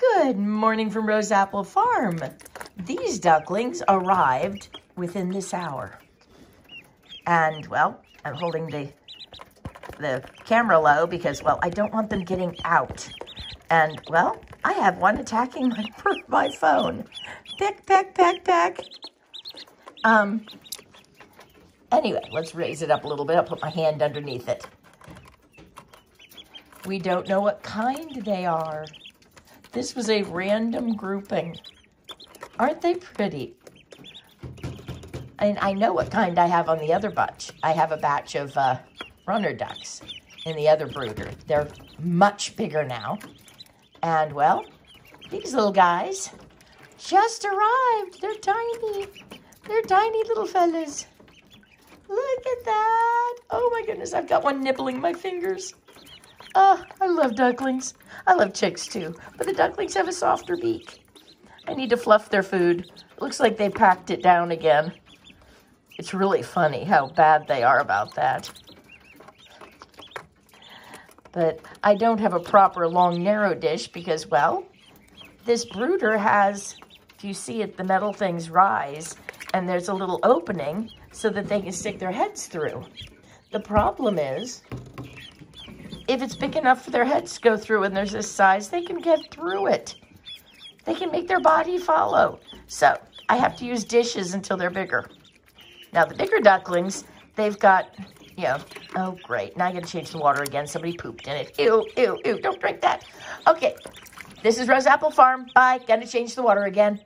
Good morning from Rose Apple Farm. These ducklings arrived within this hour. And, well, I'm holding the, the camera low because, well, I don't want them getting out. And, well, I have one attacking my, my phone. Peck, peck, peck, peck. Um, anyway, let's raise it up a little bit. I'll put my hand underneath it. We don't know what kind they are. This was a random grouping. Aren't they pretty? And I know what kind I have on the other batch. I have a batch of uh, runner ducks in the other brooder. They're much bigger now. And well, these little guys just arrived. They're tiny. They're tiny little fellas. Look at that. Oh my goodness, I've got one nibbling my fingers. Oh, I love ducklings. I love chicks too, but the ducklings have a softer beak. I need to fluff their food. It looks like they packed it down again. It's really funny how bad they are about that. But I don't have a proper long narrow dish because, well, this brooder has, if you see it, the metal things rise and there's a little opening so that they can stick their heads through. The problem is if it's big enough for their heads to go through and there's this size, they can get through it. They can make their body follow. So I have to use dishes until they're bigger. Now the bigger ducklings, they've got, you know, oh great, now I gotta change the water again. Somebody pooped in it. Ew, ew, ew, don't drink that. Okay, this is Rose Apple Farm. Bye, gotta change the water again.